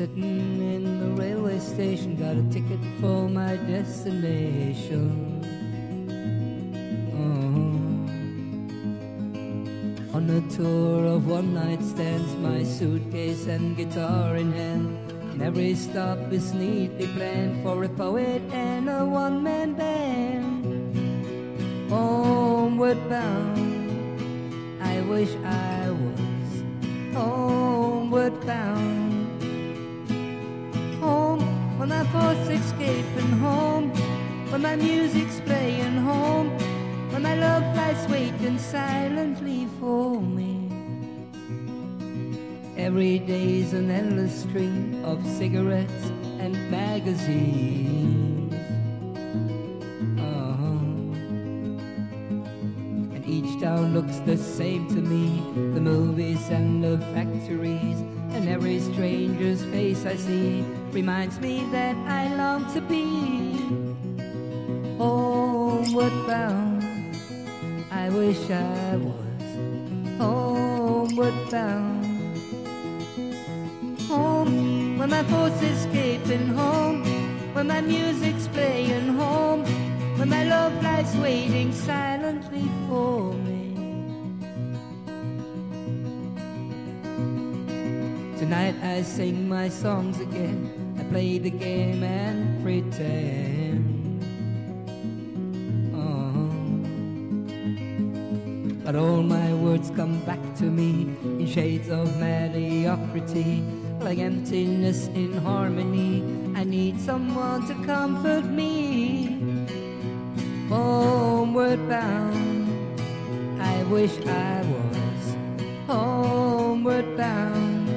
Sitting in the railway station, got a ticket for my destination. Uh-huh. On a tour of one night stands, my suitcase and guitar in hand. And every stop is neatly planned for a poet and a one man band. Homeward bound, I wish I was homeward bound thoughts escaping home, when my music's playing home, when my love lies waiting silently for me. Every day's an endless stream of cigarettes and magazines. Looks the same to me the movies and the factories and every stranger's face I see reminds me that I long to be homeward bound. I wish I was homeward bound. Home, when my thoughts escaping home, when my music's playing home, when my love lies waiting silently for me. Tonight I sing my songs again. I play the game and pretend. Oh. But all my words come back to me in shades of mediocrity, like emptiness in harmony. I need someone to comfort me. Homeward bound, I wish I was homeward bound.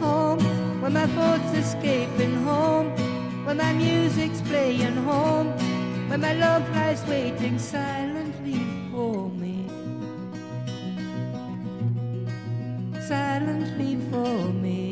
Home, when my thoughts escaping home, when my music's playing home, when my love lies waiting silently for me, silently for me.